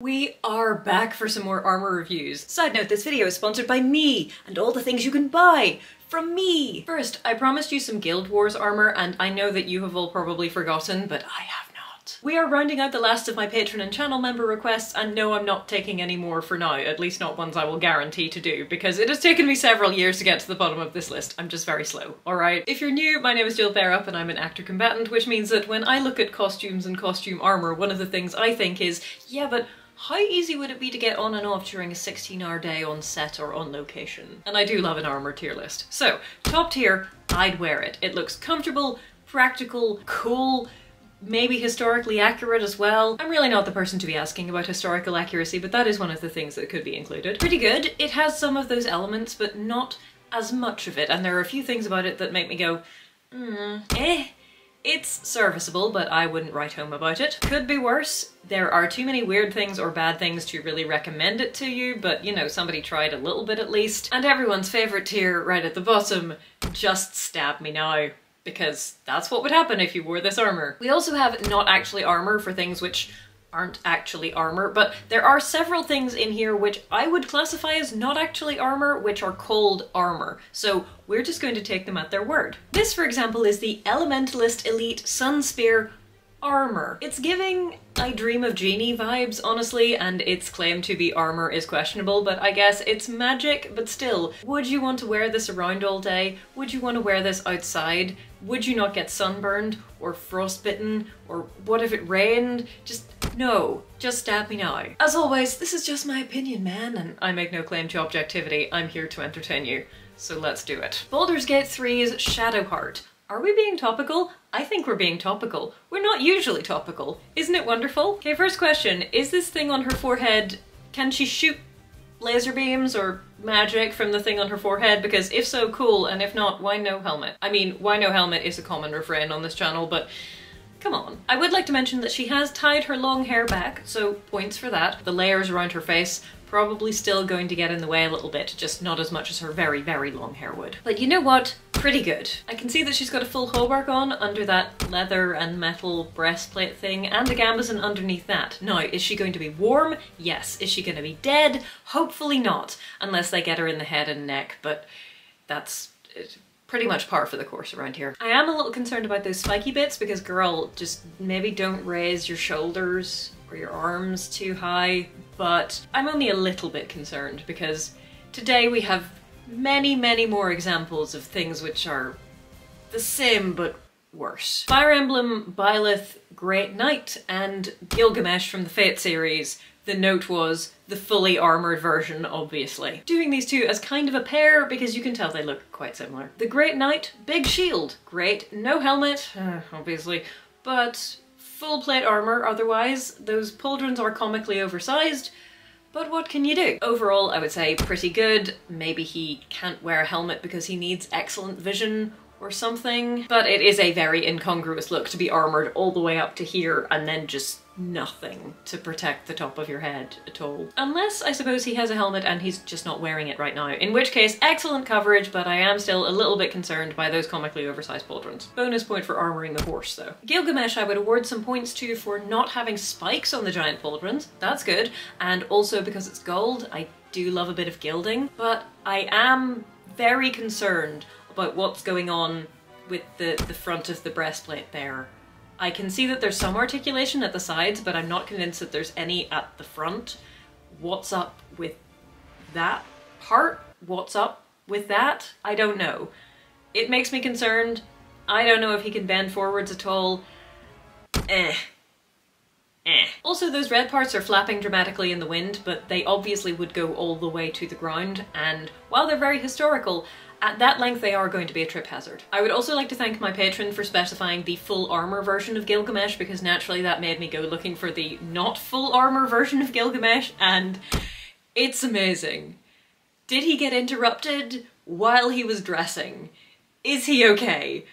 We are back for some more armor reviews. Side note, this video is sponsored by me and all the things you can buy from me. First, I promised you some Guild Wars armor and I know that you have all probably forgotten, but I have not. We are rounding out the last of my patron and channel member requests and no I'm not taking any more for now, at least not ones I will guarantee to do, because it has taken me several years to get to the bottom of this list. I'm just very slow, alright? If you're new, my name is Jill Bearup and I'm an actor combatant, which means that when I look at costumes and costume armor, one of the things I think is, yeah, but how easy would it be to get on and off during a 16 hour day on set or on location? And I do love an armor tier list. So, top tier, I'd wear it. It looks comfortable, practical, cool, maybe historically accurate as well. I'm really not the person to be asking about historical accuracy, but that is one of the things that could be included. Pretty good. It has some of those elements, but not as much of it, and there are a few things about it that make me go, hmm, eh. It's serviceable, but I wouldn't write home about it. Could be worse. There are too many weird things or bad things to really recommend it to you, but you know, somebody tried a little bit at least. And everyone's favourite tier right at the bottom, just stab me now because that's what would happen if you wore this armor. We also have not actually armor for things which aren't actually armor, but there are several things in here which I would classify as not actually armor, which are called armor. So we're just going to take them at their word. This, for example, is the Elementalist Elite Sunspear armor. It's giving I Dream of Jeannie vibes, honestly, and its claim to be armor is questionable, but I guess it's magic, but still. Would you want to wear this around all day? Would you want to wear this outside? Would you not get sunburned or frostbitten? Or what if it rained? Just no, just stab me now. As always, this is just my opinion, man, and I make no claim to objectivity. I'm here to entertain you. So let's do it. Baldur's Gate 3's Shadowheart. Are we being topical? I think we're being topical. We're not usually topical. Isn't it wonderful? Okay, first question. Is this thing on her forehead, can she shoot laser beams or magic from the thing on her forehead? Because if so, cool, and if not, why no helmet? I mean, why no helmet is a common refrain on this channel, but Come on. I would like to mention that she has tied her long hair back, so points for that. The layers around her face probably still going to get in the way a little bit, just not as much as her very, very long hair would. But you know what? Pretty good. I can see that she's got a full hauberk on under that leather and metal breastplate thing, and a gambeson underneath that. Now, is she going to be warm? Yes. Is she going to be dead? Hopefully not, unless they get her in the head and neck, but that's pretty much par for the course around here. I am a little concerned about those spiky bits because girl, just maybe don't raise your shoulders or your arms too high, but I'm only a little bit concerned because today we have many, many more examples of things which are the same but worse. Fire Emblem, Byleth, Great Knight, and Gilgamesh from the Fate series the note was the fully armoured version, obviously. Doing these two as kind of a pair because you can tell they look quite similar. The Great Knight, big shield, great, no helmet, uh, obviously, but full plate armour otherwise. Those pauldrons are comically oversized, but what can you do? Overall, I would say pretty good. Maybe he can't wear a helmet because he needs excellent vision or something, but it is a very incongruous look to be armoured all the way up to here and then just nothing to protect the top of your head at all. Unless, I suppose, he has a helmet and he's just not wearing it right now, in which case, excellent coverage, but I am still a little bit concerned by those comically oversized pauldrons. Bonus point for armoring the horse, though. Gilgamesh I would award some points to for not having spikes on the giant pauldrons. That's good. And also because it's gold, I do love a bit of gilding, but I am very concerned about what's going on with the, the front of the breastplate there. I can see that there's some articulation at the sides, but I'm not convinced that there's any at the front. What's up with that part? What's up with that? I don't know. It makes me concerned. I don't know if he can bend forwards at all. Eh. Eh. Also, those red parts are flapping dramatically in the wind, but they obviously would go all the way to the ground, and while they're very historical, at that length they are going to be a trip hazard. I would also like to thank my patron for specifying the full armor version of Gilgamesh because naturally that made me go looking for the not full armor version of Gilgamesh and it's amazing. Did he get interrupted while he was dressing? Is he okay?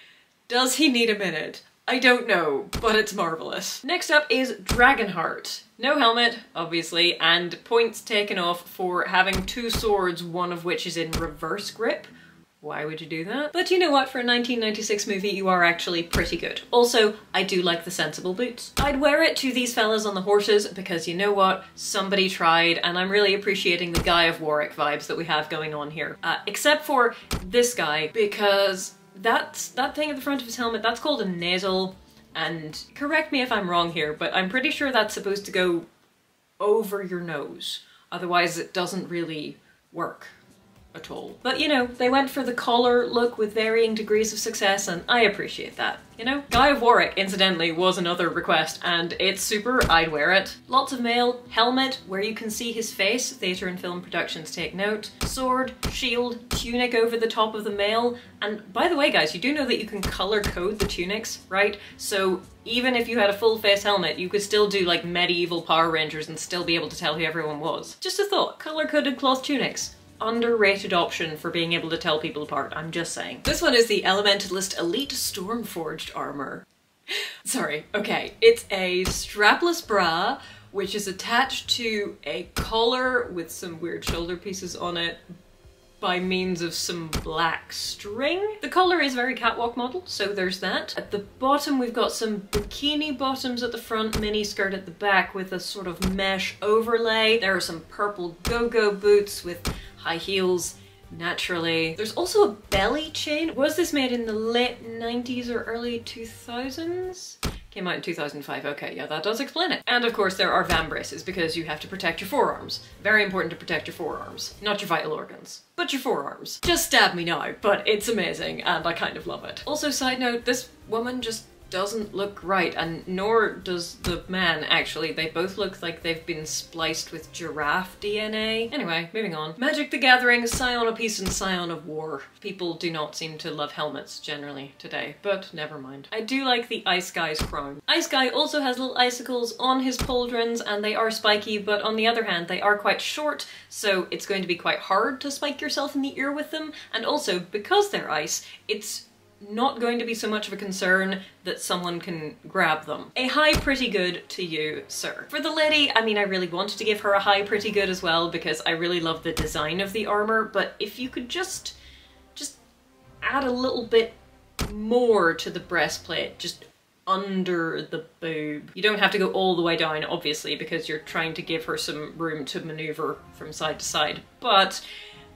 Does he need a minute? I don't know, but it's marvellous. Next up is Dragonheart. No helmet, obviously, and points taken off for having two swords, one of which is in reverse grip, Why would you do that? But you know what, for a 1996 movie, you are actually pretty good. Also, I do like the sensible boots. I'd wear it to these fellas on the horses because you know what? Somebody tried and I'm really appreciating the Guy of Warwick vibes that we have going on here. Uh, except for this guy because that's that thing at the front of his helmet, that's called a nasal and correct me if I'm wrong here, but I'm pretty sure that's supposed to go over your nose. Otherwise it doesn't really work at all. But you know, they went for the collar look with varying degrees of success and I appreciate that, you know? Guy of Warwick, incidentally, was another request and it's super, I'd wear it. Lots of mail, helmet, where you can see his face, theatre and film productions take note, sword, shield, tunic over the top of the mail, and by the way guys, you do know that you can color code the tunics, right? So even if you had a full face helmet, you could still do like medieval Power Rangers and still be able to tell who everyone was. Just a thought, color coded cloth tunics underrated option for being able to tell people apart, I'm just saying. This one is the Elementalist Elite Stormforged armor. Sorry, okay. It's a strapless bra which is attached to a collar with some weird shoulder pieces on it by means of some black string. The collar is very catwalk model, so there's that. At the bottom we've got some bikini bottoms at the front, mini skirt at the back with a sort of mesh overlay. There are some purple go-go boots with high heels naturally. There's also a belly chain. Was this made in the late 90s or early 2000s? Came out in 2005. Okay, yeah, that does explain it. And of course there are vambraces because you have to protect your forearms. Very important to protect your forearms. Not your vital organs, but your forearms. Just stab me now, but it's amazing and I kind of love it. Also, side note, this woman just doesn't look right, and nor does the man, actually. They both look like they've been spliced with giraffe DNA. Anyway, moving on. Magic the Gathering, Scion of Peace and Scion of War. People do not seem to love helmets generally today, but never mind. I do like the Ice Guy's crown. Ice Guy also has little icicles on his pauldrons, and they are spiky, but on the other hand, they are quite short, so it's going to be quite hard to spike yourself in the ear with them, and also, because they're ice, it's not going to be so much of a concern that someone can grab them. A high pretty good to you, sir. For the lady, I mean, I really wanted to give her a high pretty good as well because I really love the design of the armor, but if you could just, just add a little bit more to the breastplate, just under the boob. You don't have to go all the way down, obviously, because you're trying to give her some room to maneuver from side to side, but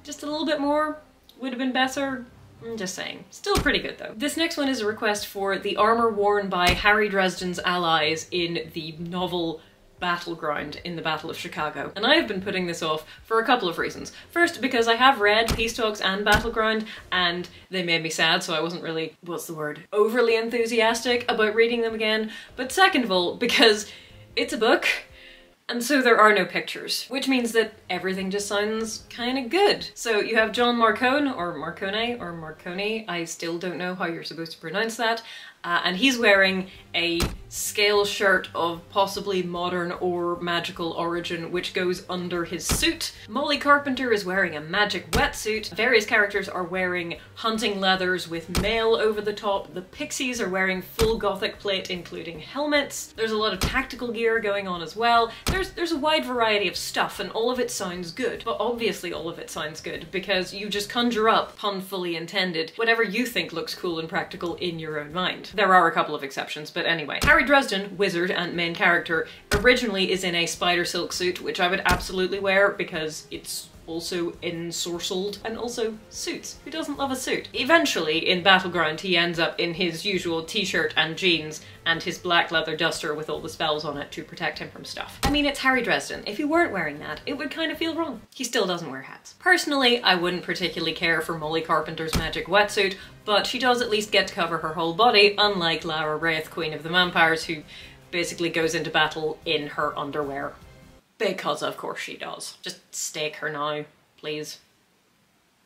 just a little bit more would have been better. I'm just saying. Still pretty good though. This next one is a request for the armor worn by Harry Dresden's allies in the novel battleground in the Battle of Chicago. And I have been putting this off for a couple of reasons. First, because I have read Peace Talks and Battleground and they made me sad, so I wasn't really, what's the word, overly enthusiastic about reading them again. But second of all, because it's a book and so there are no pictures, which means that everything just sounds kind of good. So you have John Marcone, or Marcone, or Marconi, I still don't know how you're supposed to pronounce that, uh, and he's wearing a scale shirt of possibly modern or magical origin which goes under his suit. Molly Carpenter is wearing a magic wetsuit. Various characters are wearing hunting leathers with mail over the top. The Pixies are wearing full gothic plate including helmets. There's a lot of tactical gear going on as well. There's, there's a wide variety of stuff and all of it sounds good. But obviously all of it sounds good because you just conjure up, pun fully intended, whatever you think looks cool and practical in your own mind. There are a couple of exceptions, but anyway. Harry Dresden, wizard and main character, originally is in a spider silk suit, which I would absolutely wear because it's also ensorcelled, and also suits. Who doesn't love a suit? Eventually, in Battleground, he ends up in his usual t-shirt and jeans and his black leather duster with all the spells on it to protect him from stuff. I mean, it's Harry Dresden. If he weren't wearing that, it would kind of feel wrong. He still doesn't wear hats. Personally, I wouldn't particularly care for Molly Carpenter's magic wetsuit, but she does at least get to cover her whole body, unlike Lara Raith, Queen of the Vampires, who basically goes into battle in her underwear. Because of course she does. Just stake her now, please.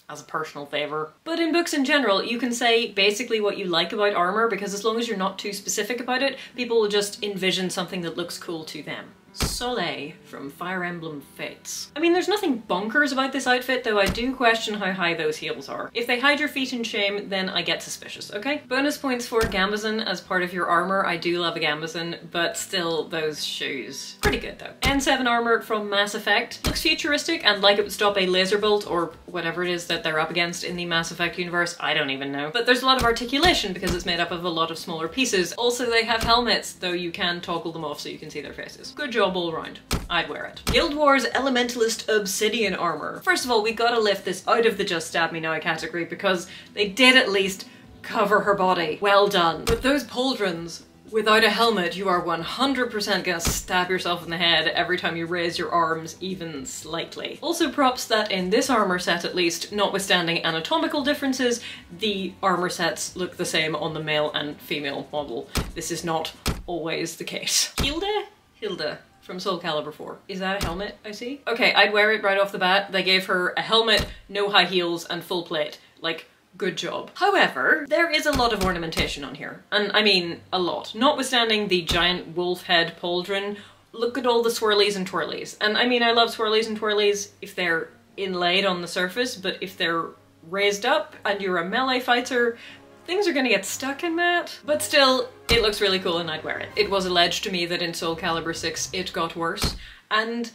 As a personal favour. But in books in general, you can say basically what you like about armour because as long as you're not too specific about it, people will just envision something that looks cool to them. Soleil from Fire Emblem Fates. I mean, there's nothing bonkers about this outfit, though I do question how high those heels are. If they hide your feet in shame, then I get suspicious, okay? Bonus points for gambeson as part of your armor. I do love a gambeson, but still, those shoes. Pretty good, though. N7 armor from Mass Effect. Looks futuristic and like it would stop a laser bolt or whatever it is that they're up against in the Mass Effect universe. I don't even know. But there's a lot of articulation because it's made up of a lot of smaller pieces. Also, they have helmets, though you can toggle them off so you can see their faces. Good job all round. I'd wear it. Guild Wars Elementalist Obsidian Armor. First of all, we gotta lift this out of the Just Stab Me Now category because they did at least cover her body. Well done. But those pauldrons, without a helmet, you are 100% gonna stab yourself in the head every time you raise your arms even slightly. Also props that in this armor set at least, notwithstanding anatomical differences, the armor sets look the same on the male and female model. This is not always the case. Hilda? Hilda from Soul Calibur 4. Is that a helmet I see? Okay, I'd wear it right off the bat. They gave her a helmet, no high heels, and full plate. Like, good job. However, there is a lot of ornamentation on here. And I mean, a lot. Notwithstanding the giant wolf head pauldron, look at all the swirlies and twirlies. And I mean, I love swirlies and twirlies if they're inlaid on the surface, but if they're raised up and you're a melee fighter, Things are gonna get stuck in that, but still, it looks really cool and I'd wear it. It was alleged to me that in Soul Calibur 6 it got worse, and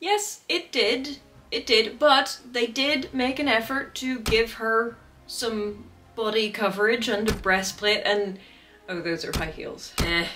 yes, it did. It did, but they did make an effort to give her some body coverage and a breastplate and... Oh, those are high heels. Eh.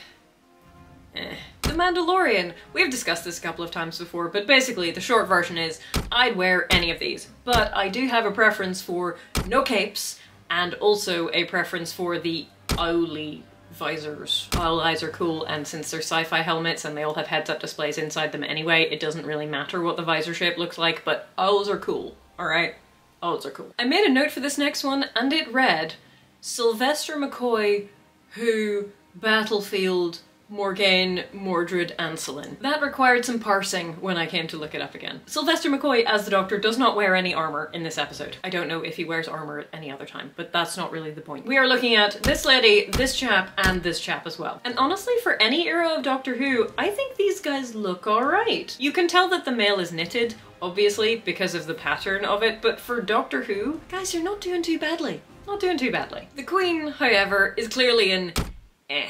Eh. The Mandalorian. We've discussed this a couple of times before, but basically the short version is I'd wear any of these. But I do have a preference for no capes, and also a preference for the owly visors. Owl eyes are cool and since they're sci-fi helmets and they all have heads-up displays inside them anyway, it doesn't really matter what the visor shape looks like, but owls are cool, alright? Owls are cool. I made a note for this next one and it read, Sylvester McCoy who Battlefield Morgaine, Mordred, Ancelyn. That required some parsing when I came to look it up again. Sylvester McCoy as the Doctor does not wear any armor in this episode. I don't know if he wears armor at any other time, but that's not really the point. We are looking at this lady, this chap, and this chap as well. And honestly, for any era of Doctor Who, I think these guys look alright. You can tell that the mail is knitted, obviously, because of the pattern of it, but for Doctor Who, guys, you're not doing too badly. Not doing too badly. The Queen, however, is clearly in eh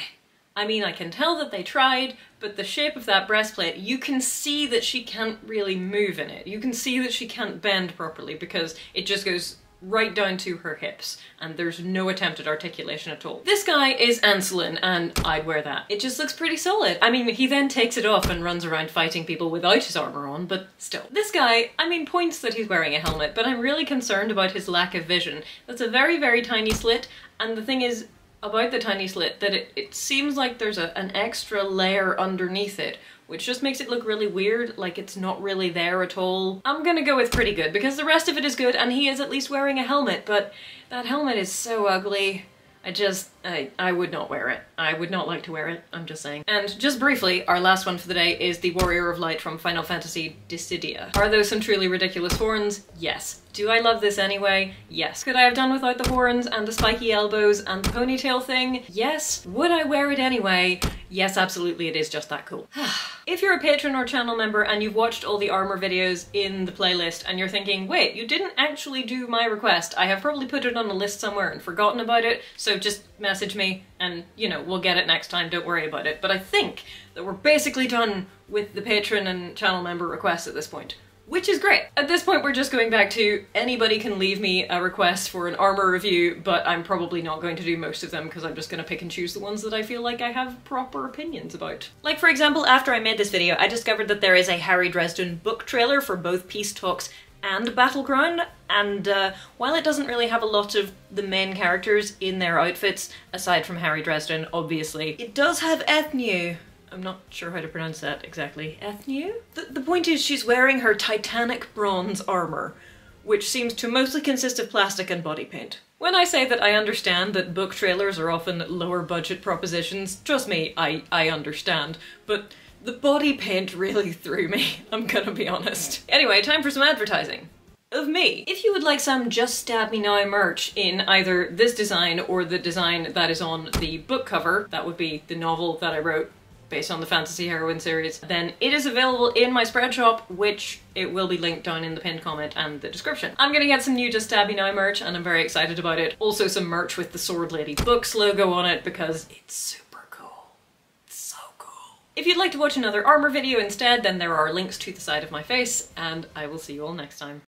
I mean, I can tell that they tried, but the shape of that breastplate, you can see that she can't really move in it. You can see that she can't bend properly because it just goes right down to her hips and there's no attempt at articulation at all. This guy is Ancelyn and I'd wear that. It just looks pretty solid. I mean, he then takes it off and runs around fighting people without his armor on, but still. This guy, I mean, points that he's wearing a helmet, but I'm really concerned about his lack of vision. That's a very, very tiny slit and the thing is, about the tiny slit that it, it seems like there's a, an extra layer underneath it which just makes it look really weird, like it's not really there at all. I'm gonna go with pretty good because the rest of it is good and he is at least wearing a helmet, but that helmet is so ugly. I just, I, I would not wear it. I would not like to wear it, I'm just saying. And just briefly, our last one for the day is the Warrior of Light from Final Fantasy Dissidia. Are those some truly ridiculous horns? Yes. Do I love this anyway? Yes. Could I have done without the horns and the spiky elbows and the ponytail thing? Yes. Would I wear it anyway? Yes, absolutely, it is just that cool. if you're a patron or channel member and you've watched all the armor videos in the playlist and you're thinking, wait, you didn't actually do my request, I have probably put it on a list somewhere and forgotten about it, so just message me and, you know, we'll get it next time, don't worry about it. But I think that we're basically done with the patron and channel member requests at this point which is great. At this point we're just going back to anybody can leave me a request for an armor review, but I'm probably not going to do most of them because I'm just going to pick and choose the ones that I feel like I have proper opinions about. Like for example, after I made this video, I discovered that there is a Harry Dresden book trailer for both Peace Talks and Battleground, and uh, while it doesn't really have a lot of the main characters in their outfits, aside from Harry Dresden, obviously, it does have Ethniu, I'm not sure how to pronounce that exactly. Ethniu? The, the point is she's wearing her titanic bronze armor, which seems to mostly consist of plastic and body paint. When I say that I understand that book trailers are often lower budget propositions, trust me, I, I understand, but the body paint really threw me, I'm gonna be honest. Anyway, time for some advertising of me. If you would like some Just Stab Me Now merch in either this design or the design that is on the book cover, that would be the novel that I wrote based on the fantasy heroine series, then it is available in my spread shop, which it will be linked down in the pinned comment and the description. I'm gonna get some new Just Stab Me Now merch and I'm very excited about it. Also some merch with the Sword Lady Books logo on it because it's super cool. It's so cool. If you'd like to watch another armor video instead, then there are links to the side of my face and I will see you all next time.